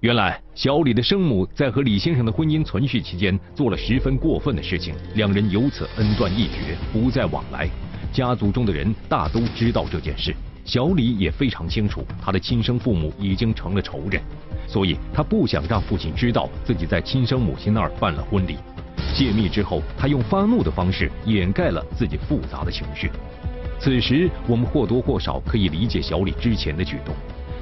原来小李的生母在和李先生的婚姻存续期间做了十分过分的事情，两人由此恩断义绝，不再往来。家族中的人大都知道这件事，小李也非常清楚，他的亲生父母已经成了仇人，所以他不想让父亲知道自己在亲生母亲那儿办了婚礼。泄密之后，他用发怒的方式掩盖了自己复杂的情绪。此时，我们或多或少可以理解小李之前的举动。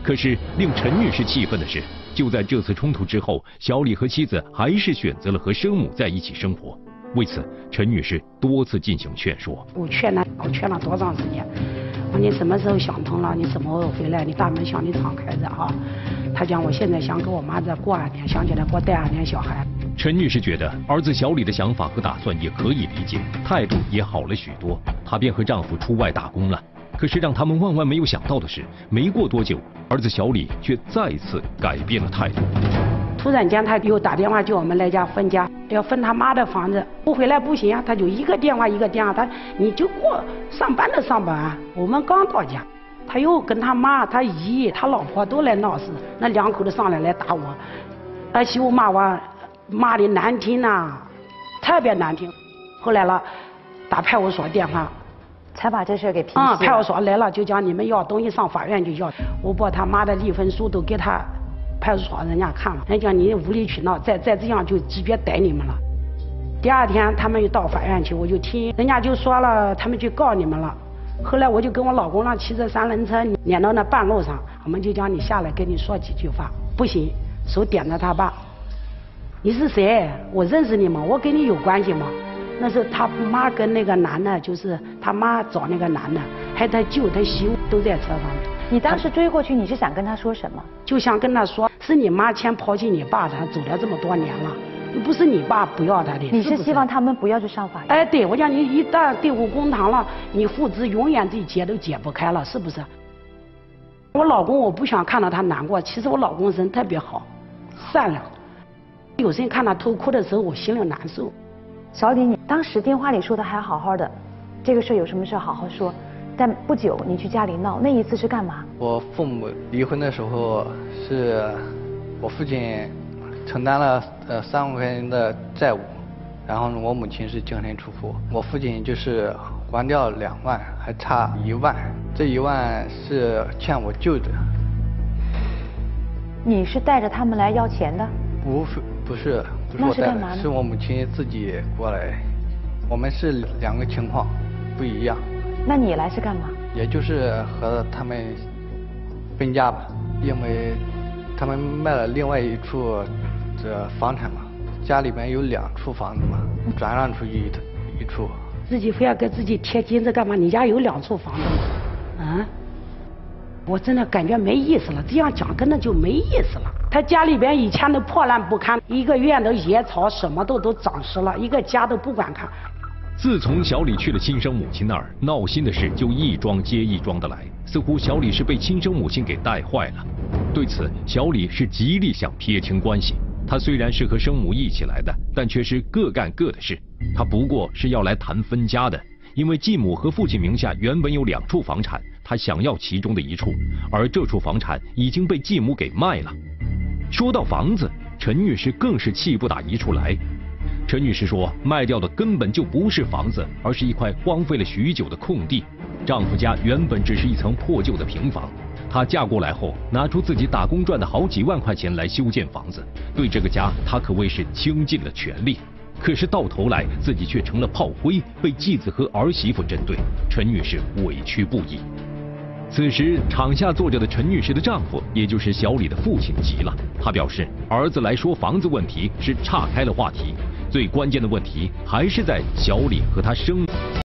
可是，令陈女士气愤的是，就在这次冲突之后，小李和妻子还是选择了和生母在一起生活。为此，陈女士多次进行劝说。我劝了，我劝了多长时间？我说你什么时候想通了？你什么时候回来？你大门向你敞开着啊！他讲我现在想跟我妈再过两年，想起来给我带两年小孩。陈女士觉得儿子小李的想法和打算也可以理解，态度也好了许多，她便和丈夫出外打工了。可是让他们万万没有想到的是，没过多久，儿子小李却再次改变了态度。突然间，他又打电话叫我们来家分家，要分他妈的房子，不回来不行啊！他就一个电话一个电话，他你就过上班的上班。我们刚到家，他又跟他妈、他姨、他老婆都来闹事，那两口子上来来打我，儿媳妇骂我。骂的难听呐，特别难听。后来了，打派出所电话，才把这事给平息。啊，派出所来了就讲你们要东西上法院就要。我把他妈的离婚书都给他派出所人家看了，人家你无理取闹，再再这样就直接逮你们了。第二天他们又到法院去，我就听人家就说了，他们去告你们了。后来我就跟我老公让骑着三轮车撵到那半路上，我们就讲你下来跟你说几句话，不行，手点着他爸。你是谁？我认识你吗？我跟你有关系吗？那是他妈跟那个男的，就是他妈找那个男的，还有他舅、他媳妇都在车上面。你当时追过去，你是想跟他说什么？就想跟他说，是你妈先抛弃你爸，他走了这么多年了，不是你爸不要他的。你是希望他们不要去上法院？哎，对，我讲你一旦对簿公堂了，你父子永远这结都解不开了，是不是？我老公我不想看到他难过，其实我老公人特别好，善良。有时看他偷哭的时候，我心里难受。小李，你当时电话里说的还好好的，这个事有什么事好好说。但不久你去家里闹，那一次是干嘛？我父母离婚的时候，是我父亲承担了呃三万块钱的债务，然后我母亲是净身出户，我父亲就是还掉两万，还差一万，这一万是欠我舅的。你是带着他们来要钱的？不是。不是，不是我带的，是我母亲自己过来。我们是两个情况不一样。那你来是干嘛？也就是和他们分家吧，因为他们卖了另外一处这房产嘛，家里面有两处房子嘛，转让出去一一处。自己非要给自己贴金子干嘛？你家有两处房子吗？啊？我真的感觉没意思了，这样讲根本就没意思了。他家里边以前都破烂不堪，一个院都野草什么都都长实了，一个家都不管看。自从小李去了亲生母亲那儿，闹心的事就一桩接一桩的来，似乎小李是被亲生母亲给带坏了。对此，小李是极力想撇清关系。他虽然是和生母一起来的，但却是各干各的事。他不过是要来谈分家的，因为继母和父亲名下原本有两处房产，他想要其中的一处，而这处房产已经被继母给卖了。说到房子，陈女士更是气不打一处来。陈女士说，卖掉的根本就不是房子，而是一块荒废了许久的空地。丈夫家原本只是一层破旧的平房，她嫁过来后，拿出自己打工赚的好几万块钱来修建房子，对这个家她可谓是倾尽了全力。可是到头来，自己却成了炮灰，被继子和儿媳妇针对，陈女士委屈不已。此时，场下坐着的陈女士的丈夫，也就是小李的父亲急了。他表示，儿子来说房子问题是岔开了话题，最关键的问题还是在小李和他生。